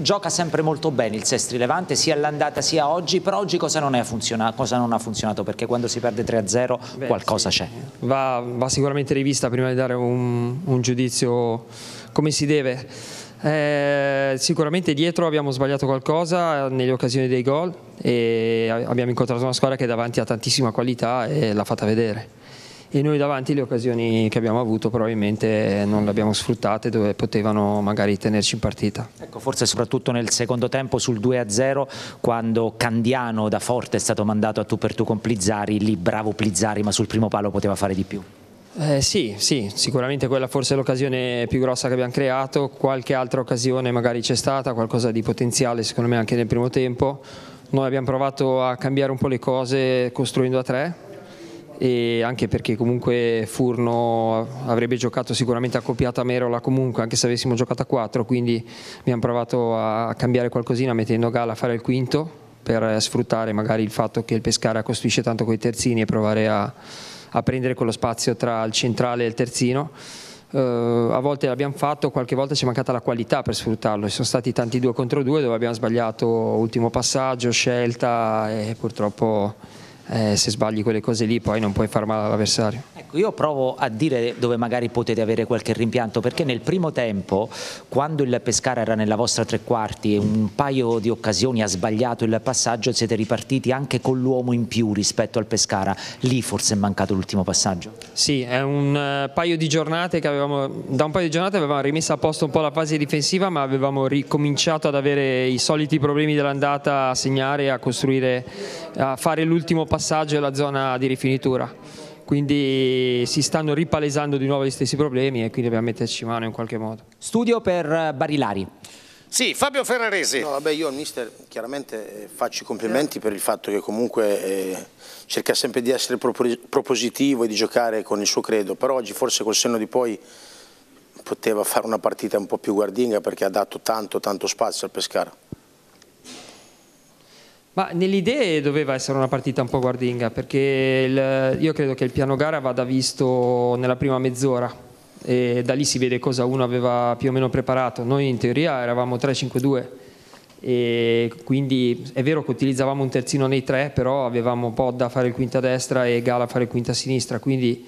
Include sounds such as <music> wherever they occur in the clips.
gioca sempre molto bene il Sestri Levante, sia all'andata sia oggi, però oggi cosa non, funzionato, cosa non ha funzionato? Perché quando si perde 3-0 qualcosa sì. c'è. Va, va, sicuramente rivista prima di dare un, un giudizio come si deve. Eh, sicuramente dietro abbiamo sbagliato qualcosa nelle occasioni dei gol e abbiamo incontrato una squadra che davanti ha tantissima qualità e l'ha fatta vedere e noi davanti le occasioni che abbiamo avuto probabilmente non le abbiamo sfruttate dove potevano magari tenerci in partita. Ecco, forse soprattutto nel secondo tempo sul 2-0 quando Candiano da forte è stato mandato a tu per tu con Plizzari, lì bravo Plizzari ma sul primo palo poteva fare di più. Eh, sì, sì, sicuramente quella forse è l'occasione più grossa che abbiamo creato, qualche altra occasione magari c'è stata, qualcosa di potenziale secondo me anche nel primo tempo. Noi abbiamo provato a cambiare un po' le cose costruendo a tre, e anche perché comunque Furno avrebbe giocato sicuramente accoppiata a Merola comunque anche se avessimo giocato a 4 quindi abbiamo provato a cambiare qualcosina mettendo Gala a fare il quinto per sfruttare magari il fatto che il Pescara costruisce tanto con terzini e provare a, a prendere quello spazio tra il centrale e il terzino. Uh, a volte l'abbiamo fatto, qualche volta ci è mancata la qualità per sfruttarlo, ci sono stati tanti due contro due dove abbiamo sbagliato ultimo passaggio, scelta e purtroppo eh, se sbagli quelle cose lì poi non puoi far male all'avversario. Ecco, io provo a dire dove magari potete avere qualche rimpianto, perché nel primo tempo, quando il Pescara era nella vostra tre quarti e un paio di occasioni ha sbagliato il passaggio, siete ripartiti anche con l'uomo in più rispetto al Pescara, lì forse è mancato l'ultimo passaggio? Sì, è un uh, paio di giornate che avevamo, da un paio di giornate avevamo rimesso a posto un po' la fase difensiva, ma avevamo ricominciato ad avere i soliti problemi dell'andata a segnare, a costruire, a fare l'ultimo passaggio e la zona di rifinitura quindi si stanno ripalesando di nuovo gli stessi problemi e quindi dobbiamo metterci mano in qualche modo. Studio per Barilari. Sì, Fabio Ferraresi. No, vabbè, io al mister chiaramente eh, faccio i complimenti per il fatto che comunque eh, cerca sempre di essere propositivo e di giocare con il suo credo, però oggi forse col senno di poi poteva fare una partita un po' più guardinga perché ha dato tanto tanto spazio al Pescara. Ma nelle idee doveva essere una partita un po' guardinga perché il, io credo che il piano gara vada visto nella prima mezz'ora e da lì si vede cosa uno aveva più o meno preparato. Noi in teoria eravamo 3-5-2 e quindi è vero che utilizzavamo un terzino nei tre però avevamo Podda a fare il quinta a destra e Gala a fare il quinta a sinistra quindi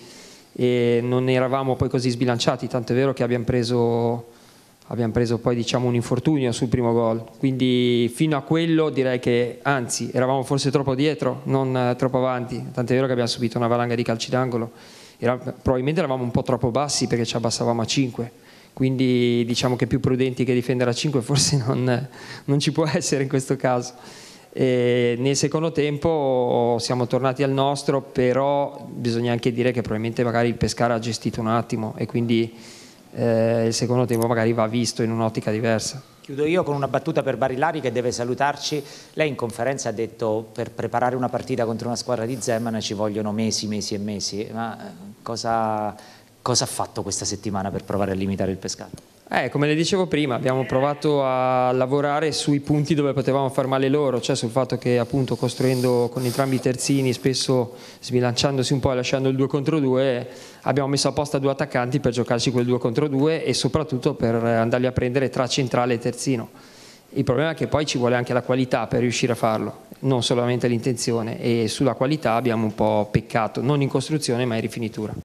non eravamo poi così sbilanciati, tanto è vero che abbiamo preso abbiamo preso poi diciamo, un infortunio sul primo gol, quindi fino a quello direi che anzi eravamo forse troppo dietro, non eh, troppo avanti, tant'è vero che abbiamo subito una valanga di calci d'angolo, Era, probabilmente eravamo un po' troppo bassi perché ci abbassavamo a 5, quindi diciamo che più prudenti che difendere a 5 <laughs> forse non, non ci può essere in questo caso. E nel secondo tempo siamo tornati al nostro, però bisogna anche dire che probabilmente magari il Pescara ha gestito un attimo e quindi eh, il secondo tempo magari va visto in un'ottica diversa. Chiudo io con una battuta per Barillari che deve salutarci. Lei in conferenza ha detto per preparare una partita contro una squadra di Zeman ci vogliono mesi, mesi e mesi. Ma eh, cosa, cosa ha fatto questa settimana per provare a limitare il pescato? Eh, come le dicevo prima, abbiamo provato a lavorare sui punti dove potevamo far male loro, cioè sul fatto che appunto costruendo con entrambi i terzini, spesso sbilanciandosi un po' e lasciando il 2 contro 2, abbiamo messo a posta due attaccanti per giocarci quel 2 contro 2 e soprattutto per andarli a prendere tra centrale e terzino. Il problema è che poi ci vuole anche la qualità per riuscire a farlo, non solamente l'intenzione e sulla qualità abbiamo un po' peccato, non in costruzione ma in rifinitura.